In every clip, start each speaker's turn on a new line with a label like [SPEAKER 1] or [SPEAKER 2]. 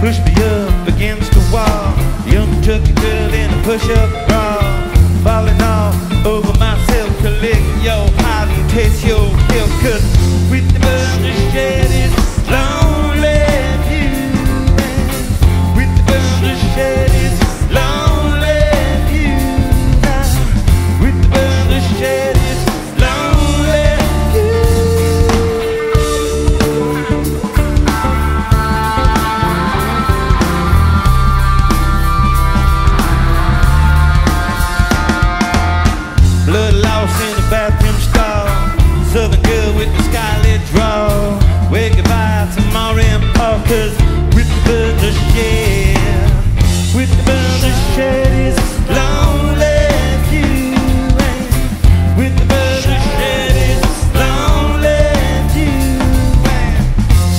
[SPEAKER 1] Push me up against the wall. Young turkey girl in a push-up bra. Falling all over myself, to lick your body, taste your feel good.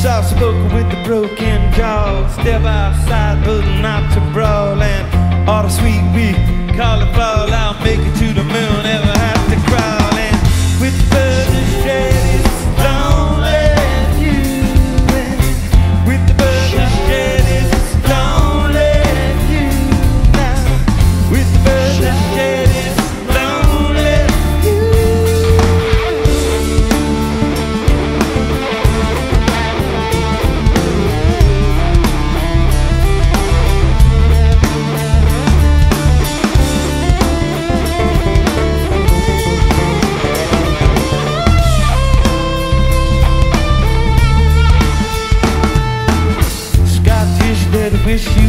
[SPEAKER 1] Soft spoken with the broken jaw. Step outside, but not to brawl. And all the sweet we call it fall. I'll make it to wish you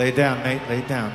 [SPEAKER 1] Lay down, mate. lay down.